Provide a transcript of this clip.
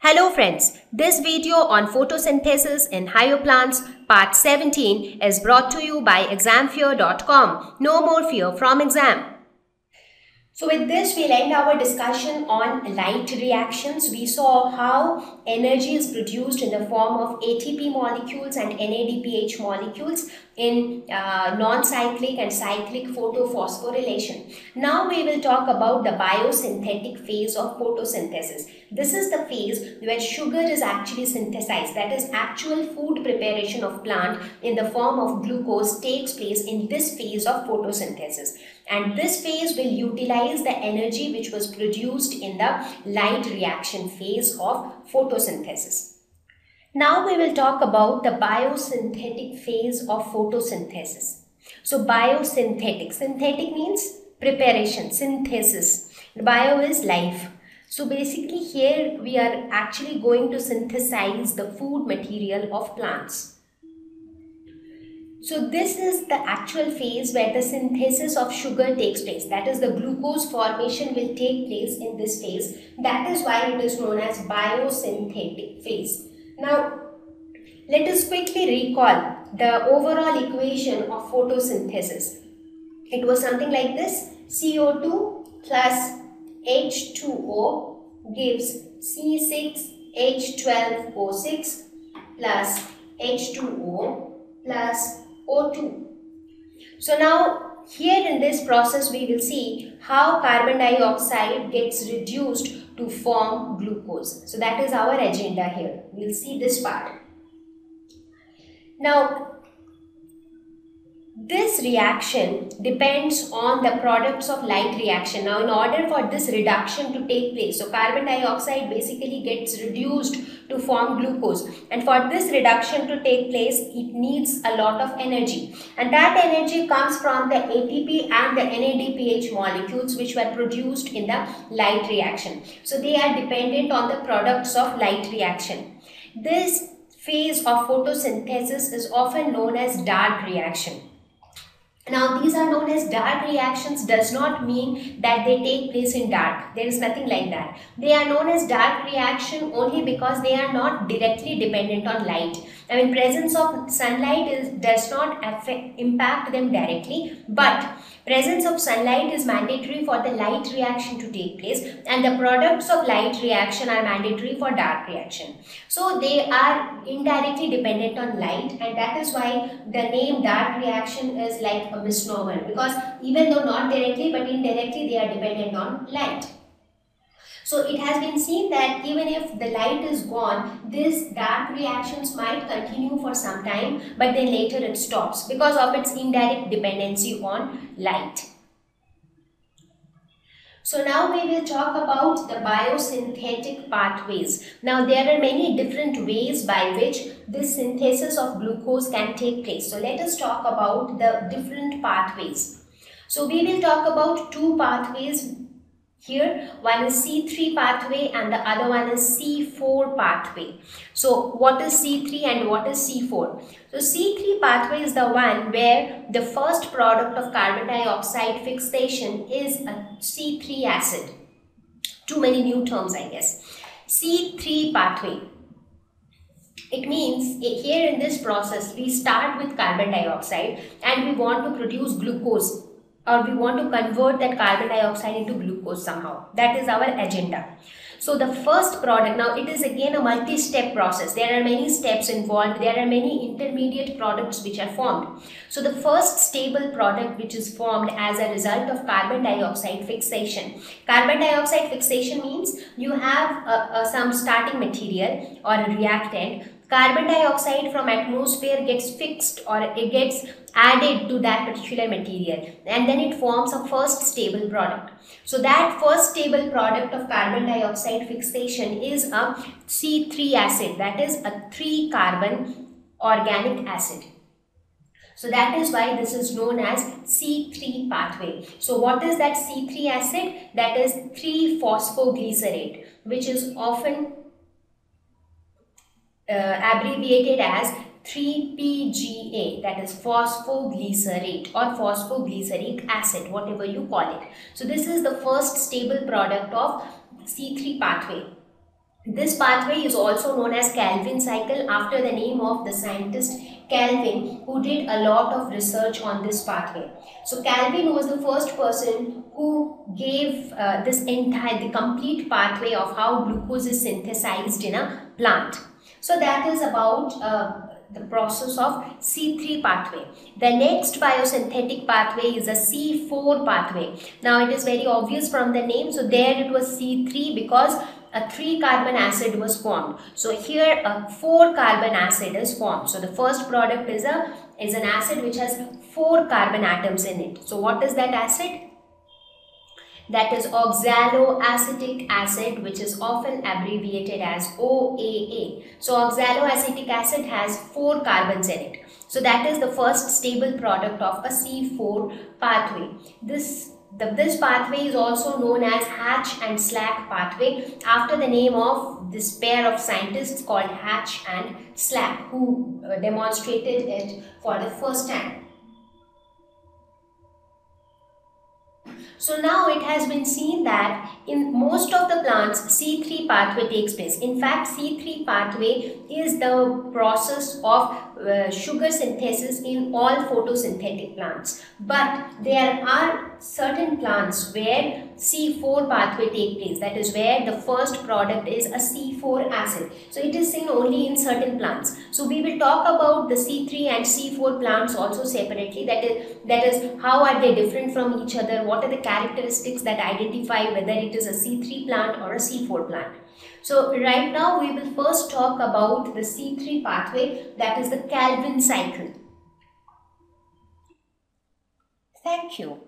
Hello friends, this video on photosynthesis in higher plants part 17 is brought to you by examfear.com. No more fear from exam. So with this, we'll end our discussion on light reactions. We saw how energy is produced in the form of ATP molecules and NADPH molecules in uh, non-cyclic and cyclic photophosphorylation. Now we will talk about the biosynthetic phase of photosynthesis. This is the phase where sugar is actually synthesized. That is actual food preparation of plant in the form of glucose takes place in this phase of photosynthesis. And this phase will utilize the energy which was produced in the light reaction phase of photosynthesis. Now we will talk about the biosynthetic phase of photosynthesis. So biosynthetic, synthetic means preparation, synthesis. Bio is life. So basically here we are actually going to synthesize the food material of plants. So this is the actual phase where the synthesis of sugar takes place. That is the glucose formation will take place in this phase. That is why it is known as biosynthetic phase. Now let us quickly recall the overall equation of photosynthesis. It was something like this. CO2 plus H2O gives C6H12O6 plus H2O plus O2. So now here in this process we will see how carbon dioxide gets reduced to form glucose. So that is our agenda here. We will see this part. Now this reaction depends on the products of light reaction. Now, in order for this reduction to take place, so carbon dioxide basically gets reduced to form glucose. And for this reduction to take place, it needs a lot of energy. And that energy comes from the ATP and the NADPH molecules which were produced in the light reaction. So, they are dependent on the products of light reaction. This phase of photosynthesis is often known as dark reaction. Now these are known as dark reactions does not mean that they take place in dark. There is nothing like that. They are known as dark reaction only because they are not directly dependent on light. I mean presence of sunlight is, does not affect, impact them directly but presence of sunlight is mandatory for the light reaction to take place and the products of light reaction are mandatory for dark reaction. So they are indirectly dependent on light and that is why the name dark reaction is like a misnomer because even though not directly but indirectly they are dependent on light. So it has been seen that even if the light is gone, these dark reactions might continue for some time, but then later it stops because of its indirect dependency on light. So now we will talk about the biosynthetic pathways. Now there are many different ways by which this synthesis of glucose can take place. So let us talk about the different pathways. So we will talk about two pathways here one is C3 pathway and the other one is C4 pathway. So what is C3 and what is C4? So C3 pathway is the one where the first product of carbon dioxide fixation is a C3 acid. Too many new terms I guess. C3 pathway. It means eh, here in this process we start with carbon dioxide and we want to produce glucose or we want to convert that carbon dioxide into glucose somehow. That is our agenda. So the first product, now it is again a multi-step process. There are many steps involved. There are many intermediate products which are formed. So the first stable product which is formed as a result of carbon dioxide fixation. Carbon dioxide fixation means you have some starting material or a reactant carbon dioxide from atmosphere gets fixed or it gets added to that particular material and then it forms a first stable product. So that first stable product of carbon dioxide fixation is a C3 acid that is a 3 carbon organic acid. So that is why this is known as C3 pathway. So what is that C3 acid? That is 3-phosphoglycerate which is often uh, abbreviated as 3PGA that is phosphoglycerate or phosphoglyceric acid whatever you call it. So this is the first stable product of C3 pathway. This pathway is also known as Calvin cycle after the name of the scientist Calvin who did a lot of research on this pathway. So Calvin was the first person who gave uh, this entire, the complete pathway of how glucose is synthesized in a plant. So that is about uh, the process of C3 pathway. The next biosynthetic pathway is a C4 pathway. Now it is very obvious from the name. So there it was C3 because a 3 carbon acid was formed. So here a 4 carbon acid is formed. So the first product is a is an acid which has 4 carbon atoms in it. So what is that acid? That is oxaloacetic acid which is often abbreviated as OAA. So oxaloacetic acid has 4 carbons in it. So that is the first stable product of a C4 pathway. This the, this pathway is also known as Hatch and Slack pathway after the name of this pair of scientists called Hatch and Slack who uh, demonstrated it for the first time. So now it has been seen that in most of the plants C3 pathway takes place. In fact C3 pathway is the process of uh, sugar synthesis in all photosynthetic plants. But there are certain plants where C4 pathway take place. That is where the first product is a C4 acid. So it is seen only in certain plants. So we will talk about the C3 and C4 plants also separately. That is, that is how are they different from each other? What are the characteristics that identify whether it is a C3 plant or a C4 plant? So right now we will first talk about the C3 pathway that is the Calvin cycle. Thank you.